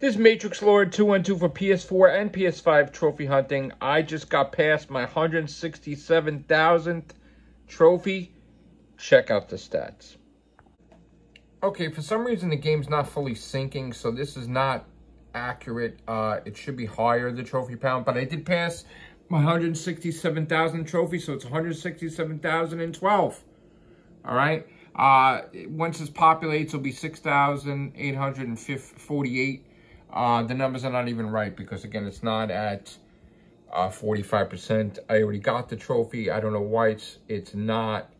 This Matrix Lord 212 for PS4 and PS5 trophy hunting. I just got past my 167,000th trophy. Check out the stats. Okay, for some reason the game's not fully syncing, so this is not accurate. Uh, it should be higher, the trophy pound, but I did pass my 167,000 trophy, so it's 167,012. All right. Uh, once this populates, it'll be 6,848. Uh, the numbers are not even right because, again, it's not at uh, 45%. I already got the trophy. I don't know why it's, it's not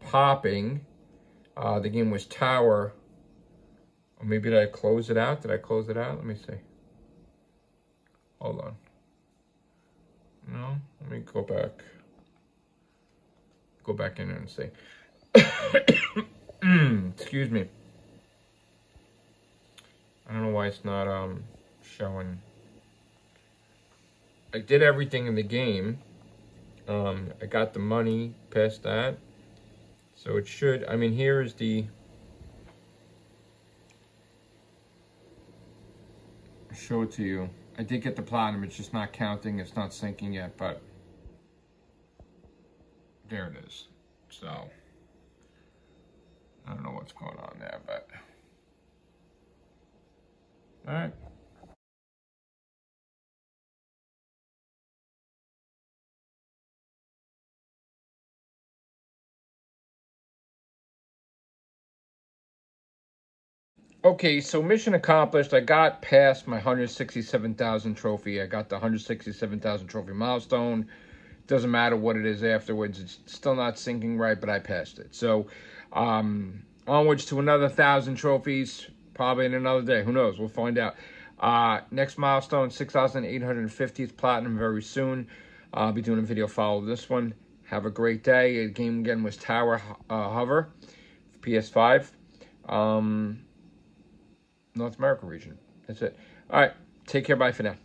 popping. Uh, the game was Tower. Or maybe did I close it out? Did I close it out? Let me see. Hold on. No, let me go back. Go back in and see. Excuse me. I don't know why it's not um showing. I did everything in the game. Um, I got the money past that. So it should, I mean, here is the, show it to you. I did get the platinum, it's just not counting, it's not syncing yet, but there it is. So, I don't know what's going on there, but, all right. Okay, so mission accomplished. I got past my 167,000 trophy. I got the 167,000 trophy milestone. Doesn't matter what it is afterwards. It's still not syncing right, but I passed it. So, um, onwards to another thousand trophies, probably in another day. Who knows? We'll find out. Uh, next milestone, 6,850th platinum very soon. I'll be doing a video follow this one. Have a great day. The game again was Tower uh, Hover, PS5. Um, North America region. That's it. All right. Take care. Bye for now.